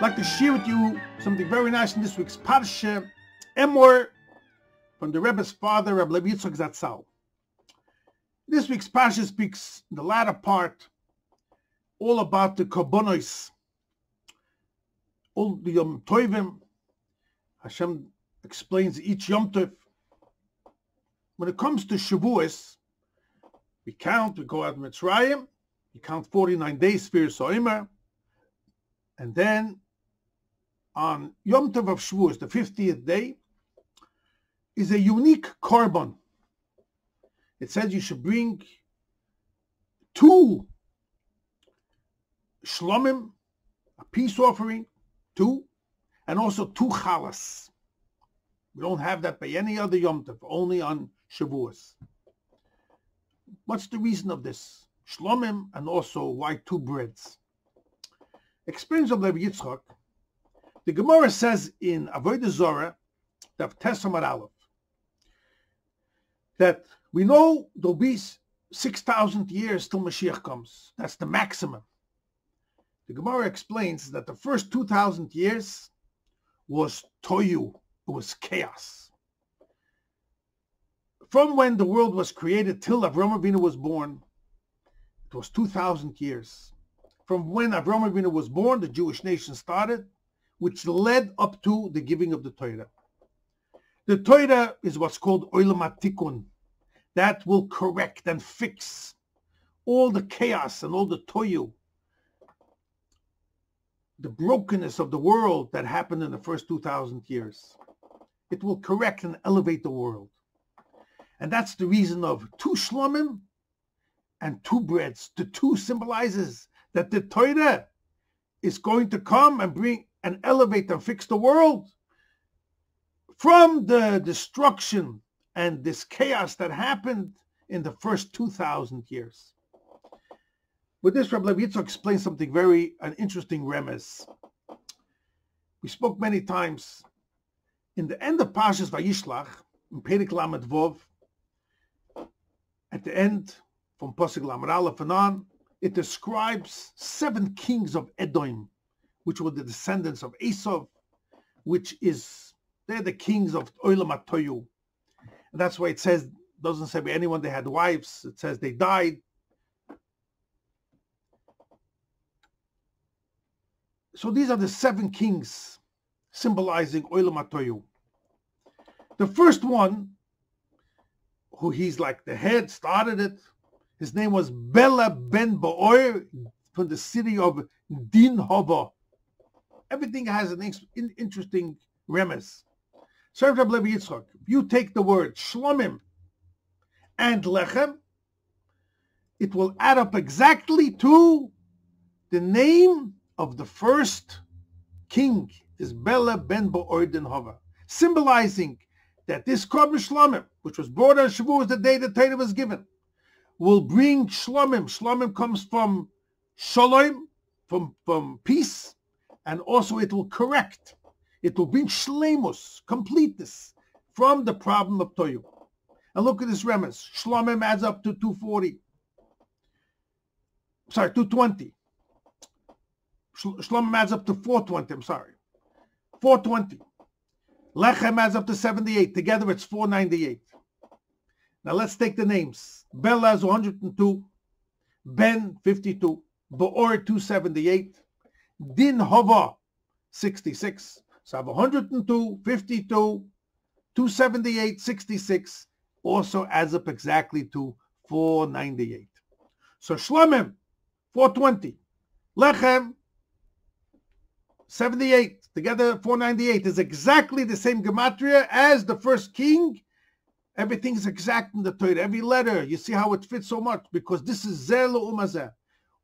I'd like to share with you something very nice in this week's Parsha, Emor, from the Rebbe's father, Rabbi Levi Yitzchak Zatzal. This week's Parsha speaks, the latter part, all about the Korbanos, all the Yom Tovim. Hashem explains each Yom Tov. When it comes to Shavuos, we count, we go out Mitzrayim, we count 49 days, for Soimer, and then on Yom Tov of Shavuos, the 50th day, is a unique korban. It says you should bring two shlomim, a peace offering, two, and also two chalas. We don't have that by any other Yom Tov, only on Shavuos. What's the reason of this? Shlomim and also why two breads? Explains of Levi Yitzchak, the Gemara says in Avodah Zorah, Dav Tesamar Aleph, that we know there'll be 6,000 years till Mashiach comes. That's the maximum. The Gemara explains that the first 2,000 years was toyu, it was chaos. From when the world was created till Avram Avinu was born, it was 2,000 years. From when Avram Avinu was born, the Jewish nation started, which led up to the giving of the Torah. The Torah is what's called Olam Atikun. That will correct and fix all the chaos and all the toyu, the brokenness of the world that happened in the first 2,000 years. It will correct and elevate the world. And that's the reason of two shlomim and two breads. The two symbolizes that the Torah is going to come and bring and elevate and fix the world from the destruction and this chaos that happened in the first 2,000 years. With this, Rabbi Yitzchak explains something very an interesting remes. We spoke many times in the end of Pashas Vayishlach, in Perik Lamed Vov, at the end from Pasuk Lamed Aleph and on, it describes seven kings of Edom, which were the descendants of Esau, which is they're the kings of Olam Atoyu. And that's why it says doesn't say by anyone they had wives. It says they died. So these are the seven kings symbolizing Olam Atoyu. The first one, who he's like the head, started it. His name was Bela ben Baor from the city of Din Hova. Everything has an interesting remes. Served Rabbi Levi you take the word shlomim and lechem, it will add up exactly to the name of the first king, is Bela ben Ba'ordin Hava, symbolizing that this Korban Shlomim, which was brought on Shavuot the day the Torah was given, will bring Shlomim. Shlomim comes from Shalom, from, from peace, and also it will correct it will bring shlemus, completeness, from the problem of toyu. And look at this remes. Shlomim adds up to 240. Sorry, 220. Shlomim adds up to 420, I'm sorry. 420. Lechem adds up to 78. Together it's 498. Now let's take the names. Bela is 102. Ben 52. Baor 278. Din Hova 66. So I have 102, 52, 278, 66 also adds up exactly to 498. So Shlomim, 420. Lechem, 78. Together, 498 is exactly the same gematria as the first king. Everything is exact in the Torah. Every letter, you see how it fits so much because this is Zeh L'umas Zeh.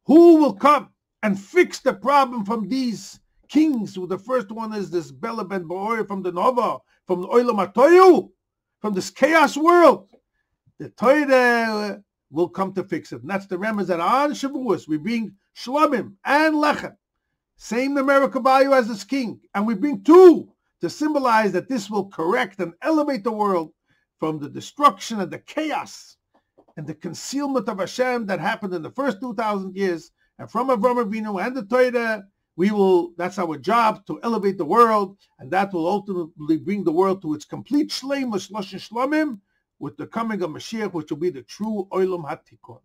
Who will come and fix the problem from these kings. Who the first one is this Bela ben Baor from the Nova, from the Atoyu, from this chaos world. The Torah will come to fix it. And that's the remez that on Shavuos we bring Shlomim and Lechem, same numerical value as this king, and we bring two to symbolize that this will correct and elevate the world from the destruction and the chaos and the concealment of Hashem that happened in the first 2,000 years, and from Avram Avinu and the Torah we will, that's our job to elevate the world, and that will ultimately bring the world to its complete shleimus, loshin shlamim, with the coming of Mashiach, which will be the true Olam Hatikon.